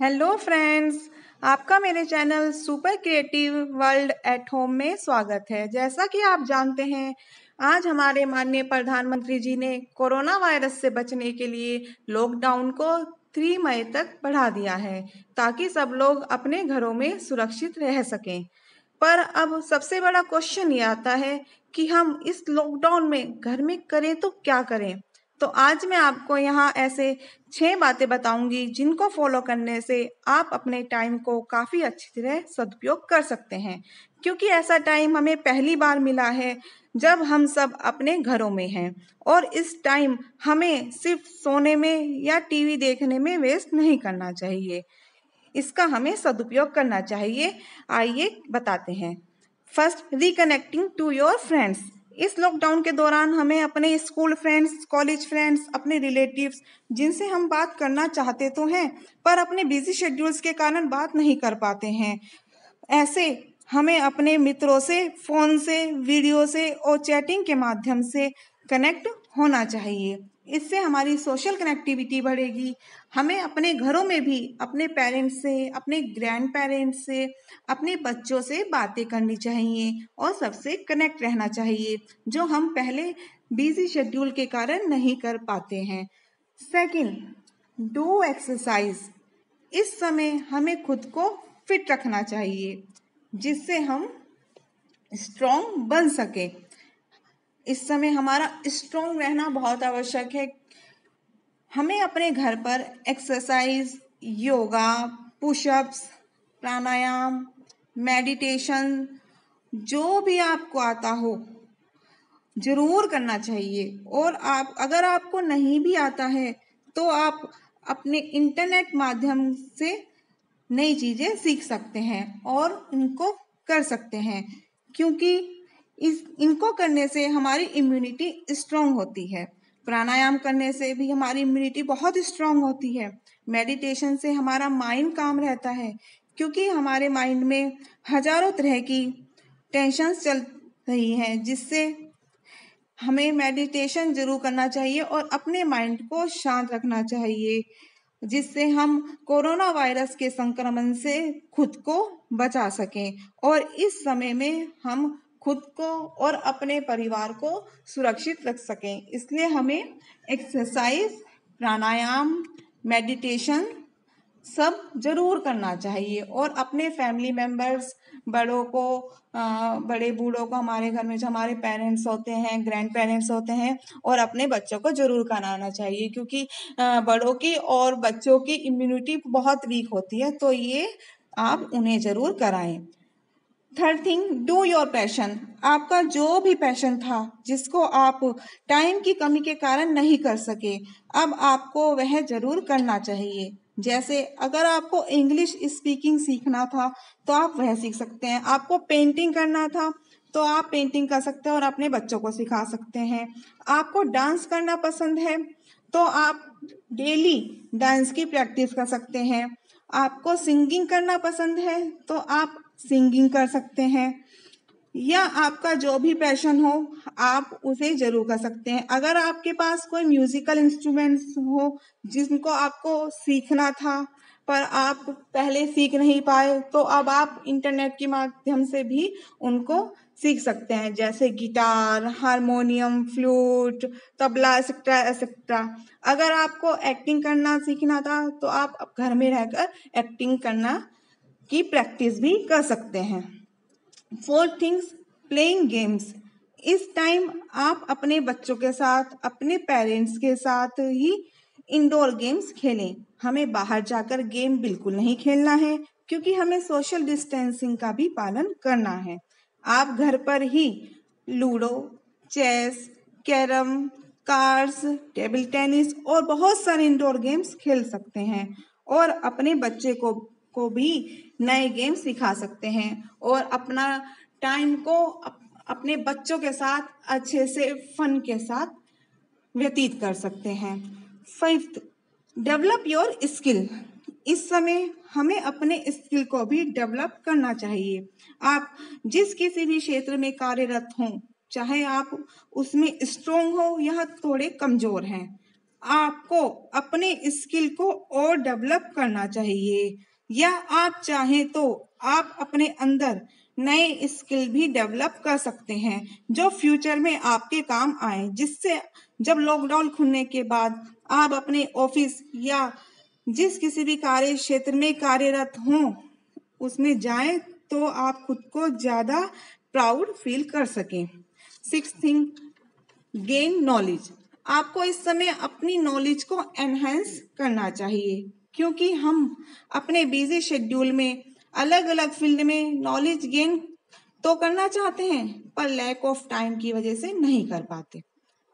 Hello friends आपका मेरे channel super creative world at home में स्वागत है। जैसा कि आप जानते हैं, आज हमारे माननीय प्रधानमंत्री जी ने कोरोना वायरस से बचने के लिए लॉकडाउन को थ्री मई तक बढ़ा दिया है, ताकि सब लोग अपने घरों में सुरक्षित रह सकें। पर अब सबसे बड़ा क्वेश्चन ये आता है कि हम इस लॉकडाउन में घर में करें तो क्या करें? तो आज मैं आपको यहाँ ऐसे छह बातें बताऊँगी जिनको फॉलो करने से आप अपने टाइम को काफ़ी अच्छी तरह सदुपयोग कर सकते हैं। क्योंकि ऐसा टाइम हमें पहली बार मिला है जब हम सब अपने घरों में हैं और इस टाइम हमें सिर्फ़ सोने में या टीवी देखने में वेस्ट नहीं करना चाहिए। इसका हमें सदुपयोग करना चाहिए। आइए बताते हैं। First reconnecting to your friends इस लॉकडाउन के दौरान हमें अपने स्कूल फ्रेंड्स कॉलेज फ्रेंड्स अपने रिलेटिव्स जिनसे हम बात करना चाहते तो हैं, पर अपने बिज़ी शेड्यूल्स के कारण बात नहीं कर पाते हैं। ऐसे हमें अपने मित्रों से फ़ोन से वीडियो से और चैटिंग के माध्यम से कनेक्ट होना चाहिए। इससे हमारी सोशल कनेक्टिविटी बढ़ेगी। हमें अपने घरों में भी, अपने पेरेंट्स से, अपने ग्रैंड पेरेंट्स से, अपने बच्चों से बातें करनी चाहिए और सबसे कनेक्ट रहना चाहिए, जो हम पहले बिज़ी शेड्यूल के कारण नहीं कर पाते हैं। सेकंड डू एक्सरसाइज इस समय हमें खुद को फिट रखना चाहिए, जिससे हम स्ट्रॉन्ग बन सके। इस समय हमारा स्ट्रॉन्ग रहना बहुत आवश्यक है। हमें अपने घर पर exercise yoga pushups pranayama meditation जो भी आपको आता हो, ज़रूर करना चाहिए। और आप, अगर आपको नहीं भी आता है तो आप अपने इंटरनेट माध्यम से नई चीज़ें सीख सकते हैं और उनको कर सकते हैं। क्योंकि इस, इनको करने से हमारी इम्यूनिटी स्ट्रांग होती है। प्राणायाम करने से भी हमारी इम्यूनिटी बहुत स्ट्रांग होती है। मेडिटेशन से हमारा माइंड काम रहता है, क्योंकि हमारे माइंड में हज़ारों तरह की टेंशन चल रही हैं, जिससे हमें मेडिटेशन ज़रूर करना चाहिए और अपने माइंड को शांत रखना चाहिए, जिससे हम कोरोना वायरस के संक्रमण से खुद को बचा सकें। और इस समय में हम खुद को और अपने परिवार को सुरक्षित रख सकें। इसलिए हमें एक्सरसाइज प्राणायाम मेडिटेशन सब ज़रूर करना चाहिए और अपने फैमिली मेंबर्स बड़ों को बड़े बूढ़ों को, हमारे घर में जो हमारे पेरेंट्स होते हैं ग्रैंड पेरेंट्स होते हैं और अपने बच्चों को ज़रूर कराना चाहिए क्योंकि बड़ों की और बच्चों की इम्यूनिटी बहुत वीक होती है तो ये आप उन्हें ज़रूर कराएँ। Third thing do your passion आपका जो भी पैशन था, जिसको आप टाइम की कमी के कारण नहीं कर सके, अब आपको वह ज़रूर करना चाहिए। जैसे अगर आपको इंग्लिश स्पीकिंग सीखना था तो आप वह सीख सकते हैं। आपको पेंटिंग करना था तो आप पेंटिंग कर सकते हैं और अपने बच्चों को सिखा सकते हैं। आपको डांस करना पसंद है तो आप डेली डांस की प्रैक्टिस कर सकते हैं। आपको सिंगिंग करना पसंद है तो आप सिंगिंग कर सकते हैं। या आपका जो भी पैशन हो, आप उसे ज़रूर कर सकते हैं। अगर आपके पास कोई म्यूजिकल इंस्ट्रूमेंट्स हो, जिनको आपको सीखना था, पर आप पहले सीख नहीं पाए तो अब आप इंटरनेट के माध्यम से भी उनको सीख सकते हैं। जैसे guitar harmonium flute tabla etcetera etcetera अगर आपको एक्टिंग करना सीखना था तो आप घर में रहकर एक्टिंग करना की प्रैक्टिस भी कर सकते हैं। फोर थिंग्स प्लेइंग गेम्स इस टाइम आप अपने बच्चों के साथ, अपने पेरेंट्स के साथ ही इंडोर गेम्स खेलें। हमें बाहर जाकर गेम बिल्कुल नहीं खेलना है, क्योंकि हमें सोशल डिस्टेंसिंग का भी पालन करना है। आप घर पर ही ludo chess carrom cards table tennis और बहुत सारे इंडोर गेम्स खेल सकते हैं। और अपने बच्चे को को भी नए गेम सिखा सकते हैं और अपना टाइम को अपने बच्चों के साथ, अच्छे से फन के साथ व्यतीत कर सकते हैं। फिफ्थ डेवलप योर स्किल इस समय हमें अपने स्किल को भी डेवलप करना चाहिए। आप जिस किसी भी क्षेत्र में कार्यरत हों, चाहे आप उसमें स्ट्रोंग हो या थोड़े कमज़ोर हैं, आपको अपने स्किल को और डेवलप करना चाहिए। या आप चाहें तो आप अपने अंदर नए स्किल भी डेवलप कर सकते हैं, जो फ्यूचर में आपके काम आए। जिससे जब लॉकडाउन खुलने के बाद आप अपने ऑफ़िस या जिस किसी भी कार्य क्षेत्र में कार्यरत हों, उसमें जाएँ तो आप खुद को ज़्यादा प्राउड फील कर सकें। सिक्स थिंग गेन नॉलेज आपको इस समय अपनी नॉलेज को एनहेंस करना चाहिए। क्योंकि हम अपने बिज़ी शेड्यूल में अलग अलग फ़ील्ड में नॉलेज गेन तो करना चाहते हैं, पर लैक ऑफ़ टाइम की वजह से नहीं कर पाते।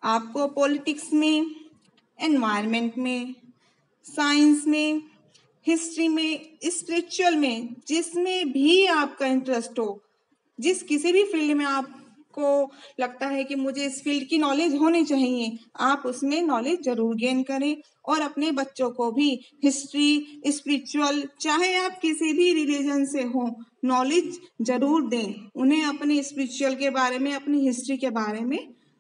आपको पॉलिटिक्स में एनवायरनमेंट में साइंस में हिस्ट्री में स्पिरिचुअल में, जिसमें भी आपका इंटरेस्ट हो, जिस किसी भी फ़ील्ड में आप को लगता है कि मुझे इस फ़ील्ड की नॉलेज होनी चाहिए, आप उसमें नॉलेज ज़रूर गेन करें और अपने बच्चों को भी हिस्ट्री स्पिरिचुअल चाहे आप किसी भी रिलीजन से हो नॉलेज ज़रूर दें। उन्हें अपने स्पिरिचुअल के बारे में, अपनी हिस्ट्री के बारे में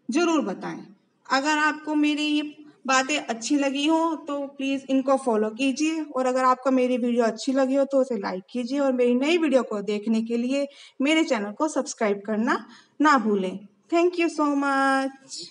ज़रूर बताएँ। अगर आपको मेरे ये बातें अच्छी लगी हो तो प्लीज़ इनको फॉलो कीजिए। और अगर आपको मेरी वीडियो अच्छी लगी हो तो उसे लाइक कीजिए। और मेरी नई वीडियो को देखने के लिए मेरे चैनल को सब्सक्राइब करना ना भूलें। Thank you so much